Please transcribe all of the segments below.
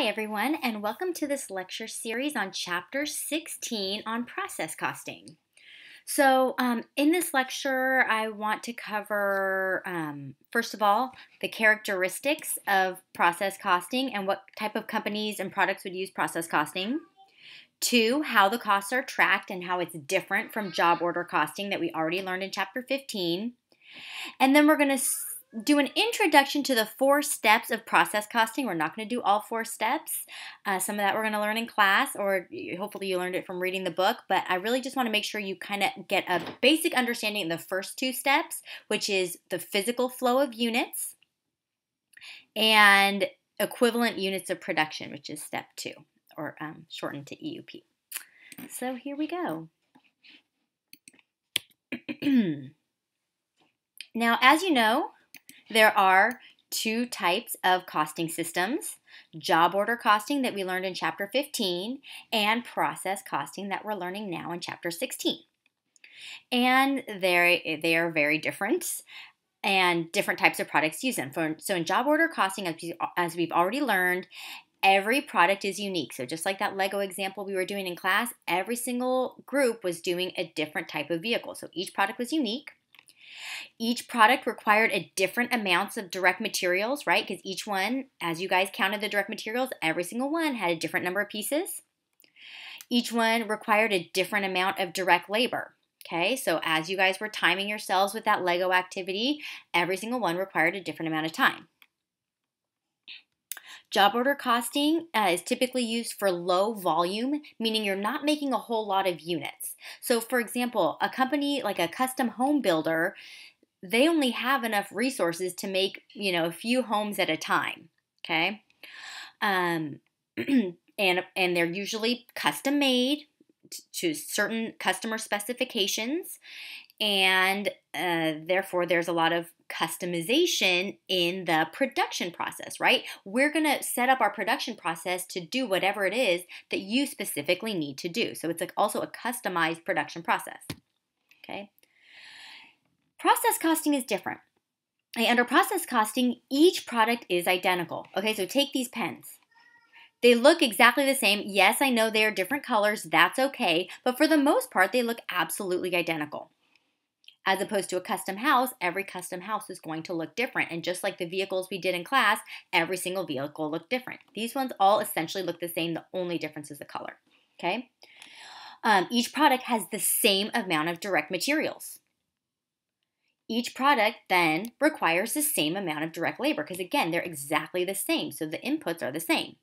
Hi, everyone, and welcome to this lecture series on Chapter 16 on process costing. So, um, in this lecture, I want to cover, um, first of all, the characteristics of process costing and what type of companies and products would use process costing. Two, how the costs are tracked and how it's different from job order costing that we already learned in Chapter 15. And then we're going to do an introduction to the four steps of process costing. We're not going to do all four steps. Uh, some of that we're going to learn in class, or hopefully you learned it from reading the book. But I really just want to make sure you kind of get a basic understanding of the first two steps, which is the physical flow of units and equivalent units of production, which is step two, or um, shortened to EUP. So here we go. now, as you know, there are two types of costing systems job order costing that we learned in chapter 15 and process costing that we're learning now in chapter 16 and they are very different and different types of products use them. For, so in job order costing as, we, as we've already learned every product is unique. So just like that lego example we were doing in class every single group was doing a different type of vehicle. So each product was unique each product required a different amounts of direct materials, right? Because each one, as you guys counted the direct materials, every single one had a different number of pieces. Each one required a different amount of direct labor. Okay, so as you guys were timing yourselves with that Lego activity, every single one required a different amount of time. Job order costing uh, is typically used for low volume, meaning you're not making a whole lot of units. So, for example, a company like a custom home builder, they only have enough resources to make, you know, a few homes at a time. Okay. Um, and, and they're usually custom made to certain customer specifications and uh, therefore there's a lot of customization in the production process, right? We're going to set up our production process to do whatever it is that you specifically need to do. So it's like also a customized production process. Okay? Process costing is different. under process costing, each product is identical. Okay, so take these pens. They look exactly the same. Yes, I know they are different colors. That's okay. But for the most part, they look absolutely identical. As opposed to a custom house, every custom house is going to look different. And just like the vehicles we did in class, every single vehicle looked different. These ones all essentially look the same. The only difference is the color. Okay? Um, each product has the same amount of direct materials. Each product then requires the same amount of direct labor because, again, they're exactly the same. So the inputs are the same.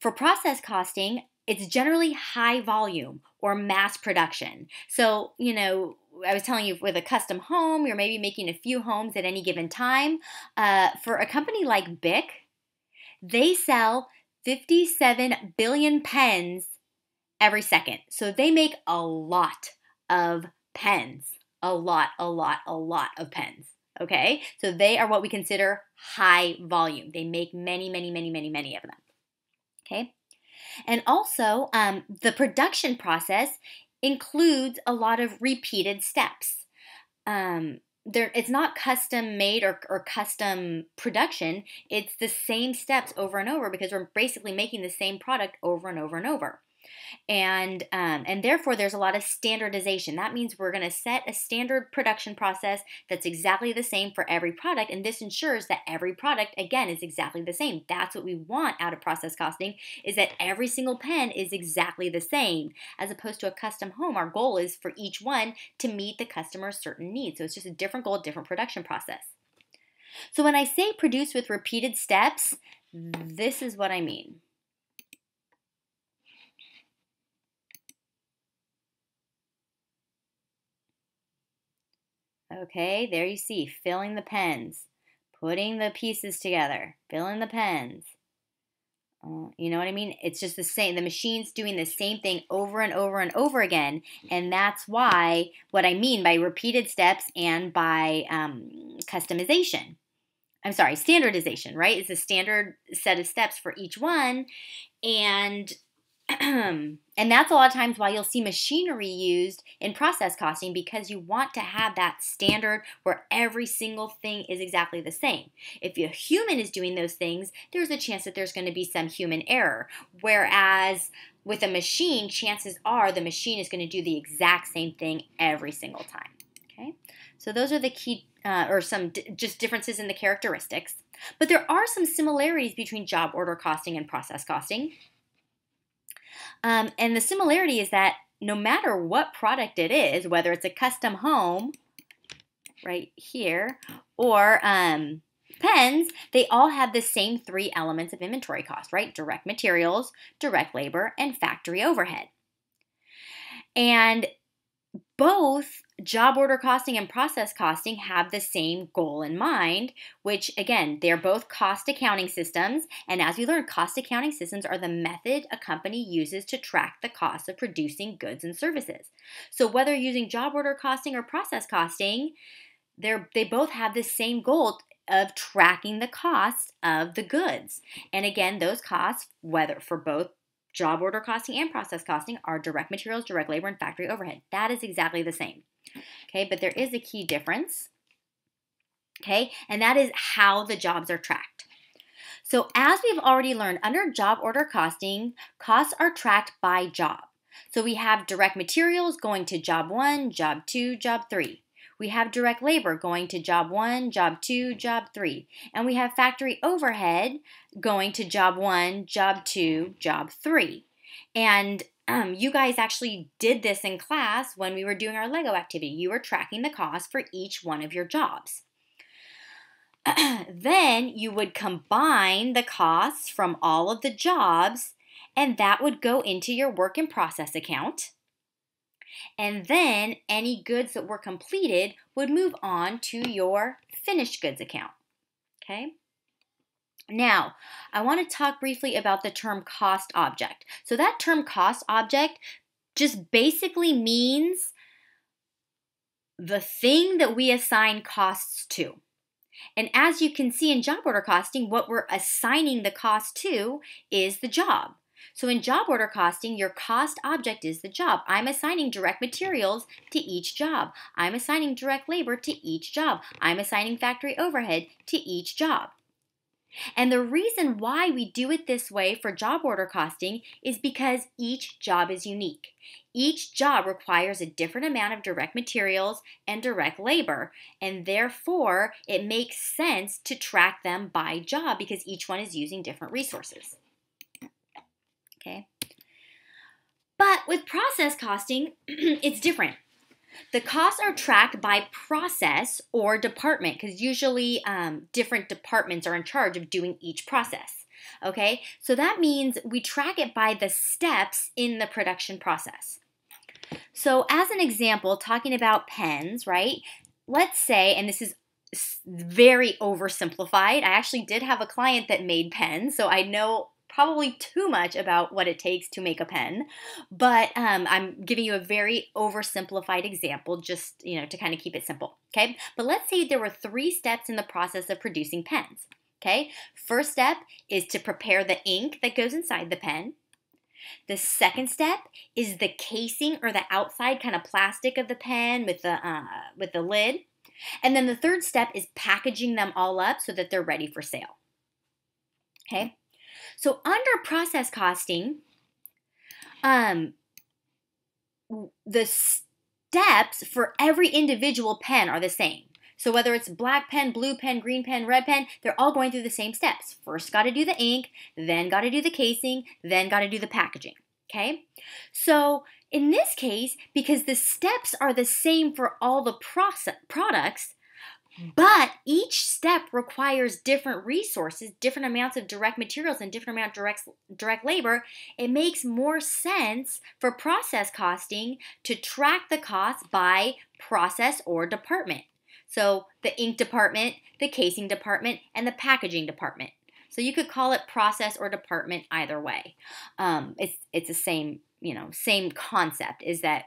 For process costing, it's generally high volume or mass production. So, you know, I was telling you with a custom home, you're maybe making a few homes at any given time. Uh, for a company like Bic, they sell 57 billion pens every second. So they make a lot of pens. A lot, a lot, a lot of pens. Okay? So they are what we consider high volume. They make many, many, many, many, many of them. Okay? And also, um, the production process includes a lot of repeated steps. Um, there, it's not custom made or, or custom production. It's the same steps over and over because we're basically making the same product over and over and over and um, and therefore there's a lot of standardization. That means we're going to set a standard production process that's exactly the same for every product, and this ensures that every product again is exactly the same. That's what we want out of process costing is that every single pen is exactly the same, as opposed to a custom home. Our goal is for each one to meet the customer's certain needs. So it's just a different goal, different production process. So when I say produce with repeated steps, this is what I mean. Okay, there you see, filling the pens, putting the pieces together, filling the pens. Uh, you know what I mean? It's just the same. The machine's doing the same thing over and over and over again. And that's why, what I mean by repeated steps and by um, customization. I'm sorry, standardization, right? It's a standard set of steps for each one. And and that's a lot of times why you'll see machinery used in process costing because you want to have that standard where every single thing is exactly the same. If a human is doing those things, there's a chance that there's going to be some human error. Whereas with a machine, chances are the machine is going to do the exact same thing every single time. Okay, so those are the key, uh, or some just differences in the characteristics. But there are some similarities between job order costing and process costing. Um, and the similarity is that no matter what product it is, whether it's a custom home right here or um, pens, they all have the same three elements of inventory cost, right? Direct materials, direct labor, and factory overhead. And both job order costing and process costing have the same goal in mind, which again, they're both cost accounting systems. And as we learned, cost accounting systems are the method a company uses to track the cost of producing goods and services. So whether using job order costing or process costing, they're, they both have the same goal of tracking the cost of the goods. And again, those costs, whether for both job order costing and process costing, are direct materials, direct labor, and factory overhead. That is exactly the same. Okay, but there is a key difference. Okay, and that is how the jobs are tracked. So, as we've already learned, under job order costing, costs are tracked by job. So, we have direct materials going to job one, job two, job three. We have direct labor going to job one, job two, job three. And we have factory overhead going to job one, job two, job three. And um, you guys actually did this in class when we were doing our Lego activity. You were tracking the cost for each one of your jobs. then you would combine the costs from all of the jobs, and that would go into your work in process account. And then any goods that were completed would move on to your finished goods account. Okay? Now, I want to talk briefly about the term cost object. So, that term cost object just basically means the thing that we assign costs to. And as you can see in job order costing, what we're assigning the cost to is the job. So in job order costing, your cost object is the job. I'm assigning direct materials to each job. I'm assigning direct labor to each job. I'm assigning factory overhead to each job. And the reason why we do it this way for job order costing is because each job is unique. Each job requires a different amount of direct materials and direct labor, and therefore it makes sense to track them by job because each one is using different resources okay? But with process costing, it's different. The costs are tracked by process or department because usually um, different departments are in charge of doing each process. Okay, so that means we track it by the steps in the production process. So, as an example, talking about pens, right? Let's say, and this is very oversimplified. I actually did have a client that made pens, so I know probably too much about what it takes to make a pen, but um, I'm giving you a very oversimplified example just, you know, to kind of keep it simple, okay? But let's say there were three steps in the process of producing pens, okay? First step is to prepare the ink that goes inside the pen. The second step is the casing or the outside kind of plastic of the pen with the uh, with the lid. And then the third step is packaging them all up so that they're ready for sale. Okay? So under process costing, um, the steps for every individual pen are the same. So whether it's black pen, blue pen, green pen, red pen, they're all going through the same steps. First got to do the ink, then got to do the casing, then got to do the packaging. Okay? So in this case, because the steps are the same for all the process products, but each step requires different resources, different amounts of direct materials, and different amount of direct, direct labor. It makes more sense for process costing to track the costs by process or department. So the ink department, the casing department, and the packaging department. So you could call it process or department either way. Um, it's it's the same you know same concept. Is that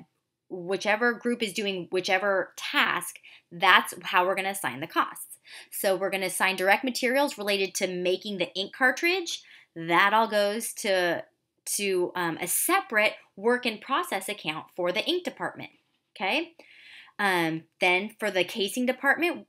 whichever group is doing whichever task, that's how we're going to assign the costs. So we're going to assign direct materials related to making the ink cartridge. That all goes to to um, a separate work in process account for the ink department. Okay. Um, then for the casing department,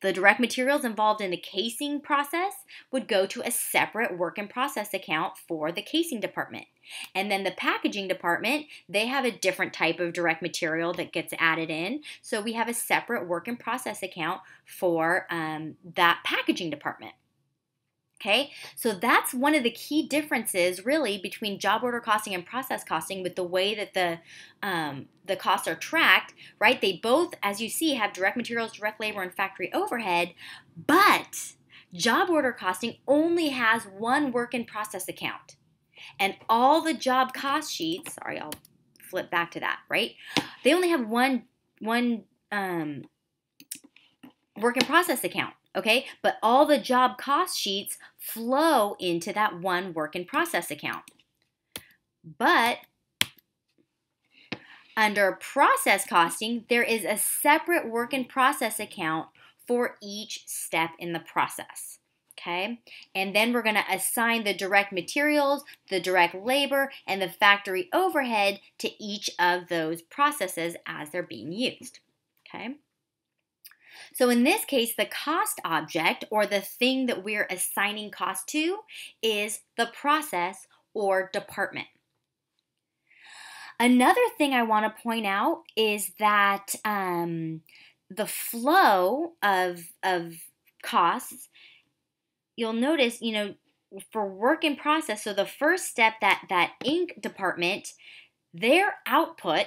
the direct materials involved in the casing process would go to a separate work in process account for the casing department. And then the packaging department, they have a different type of direct material that gets added in. So we have a separate work in process account for um, that packaging department. Okay, so that's one of the key differences really between job order costing and process costing with the way that the um, the costs are tracked, right? They both, as you see, have direct materials, direct labor, and factory overhead, but job order costing only has one work in process account. And all the job cost sheets, sorry, I'll flip back to that, right? They only have one one um, work in process account okay? But all the job cost sheets flow into that one work in process account. But under process costing, there is a separate work in process account for each step in the process. Okay, and then we're going to assign the direct materials, the direct labor, and the factory overhead to each of those processes as they're being used. Okay. So in this case, the cost object or the thing that we're assigning cost to is the process or department. Another thing I want to point out is that um, the flow of, of costs, you'll notice, you know, for work in process, so the first step that that ink department, their output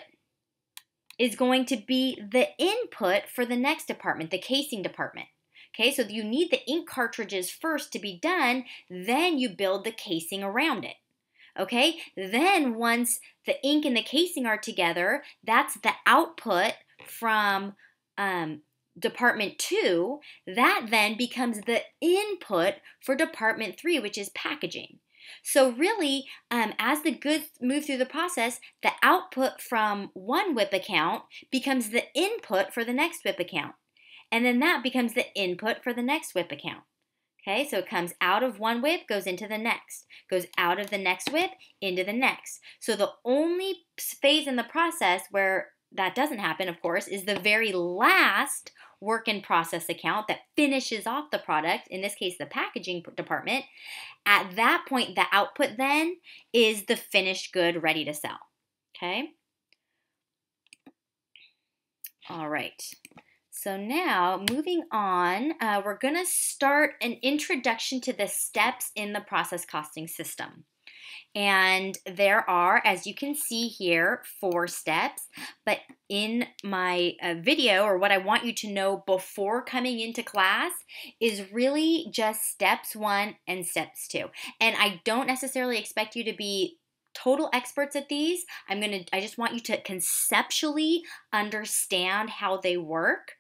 is going to be the input for the next department, the casing department. Okay, so you need the ink cartridges first to be done, then you build the casing around it. Okay, then once the ink and the casing are together, that's the output from um, department two. That then becomes the input for department three, which is packaging. So really, um, as the goods move through the process, the output from one WIP account becomes the input for the next WIP account. And then that becomes the input for the next WIP account. Okay, so it comes out of one WIP, goes into the next, goes out of the next WIP, into the next. So the only phase in the process where that doesn't happen, of course, is the very last work in process account that finishes off the product, in this case, the packaging department. At that point, the output then is the finished good ready to sell. Okay? All right. So now, moving on, uh, we're going to start an introduction to the steps in the process costing system. And there are, as you can see here, four steps. But in my uh, video, or what I want you to know before coming into class, is really just steps one and steps two. And I don't necessarily expect you to be total experts at these. I'm to I just want you to conceptually understand how they work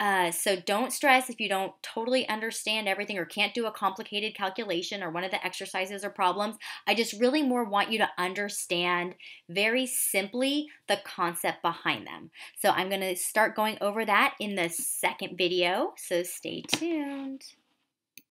uh, so don't stress if you don't totally understand everything or can't do a complicated calculation or one of the exercises or problems. I just really more want you to understand very simply the concept behind them. So I'm going to start going over that in the second video. So stay tuned.